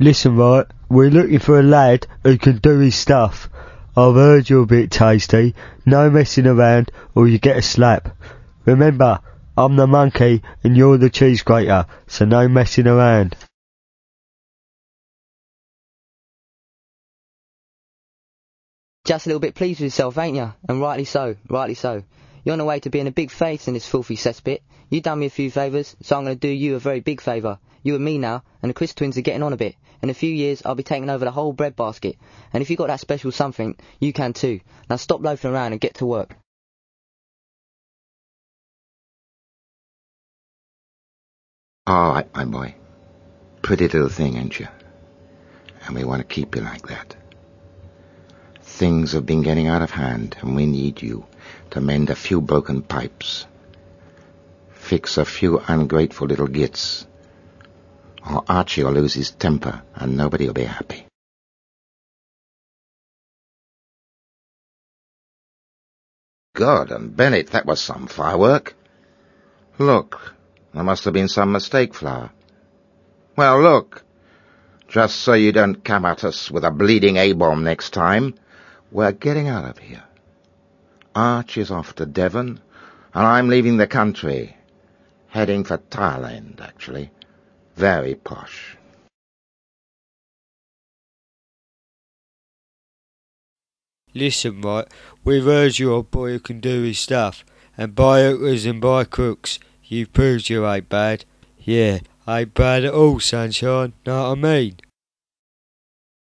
Listen, right, we're looking for a lad who can do his stuff. I've heard you're a bit tasty. No messing around or you get a slap. Remember, I'm the monkey and you're the cheese grater, so no messing around. Just a little bit pleased with yourself, ain't you? And rightly so, rightly so. You're on the way to being a big face in this filthy cesspit. You done me a few favours, so I'm going to do you a very big favour. You and me now, and the Crisp twins are getting on a bit. In a few years, I'll be taking over the whole bread basket. And if you got that special something, you can too. Now stop loafing around and get to work. All right, my boy. Pretty little thing, ain't you? And we want to keep you like that. Things have been getting out of hand, and we need you to mend a few broken pipes, fix a few ungrateful little gits, or Archie will lose his temper, and nobody will be happy. Gordon Bennett, that was some firework. Look, there must have been some mistake, Flower. Well, look, just so you don't come at us with a bleeding A-bomb next time, we're getting out of here. Arch is off to Devon, and I'm leaving the country. Heading for Thailand, actually. Very posh. Listen, right, we've heard you're a boy who can do his stuff, and by hookers and by crooks, you've proved you ain't bad. Yeah, ain't bad at all, sunshine, know what I mean?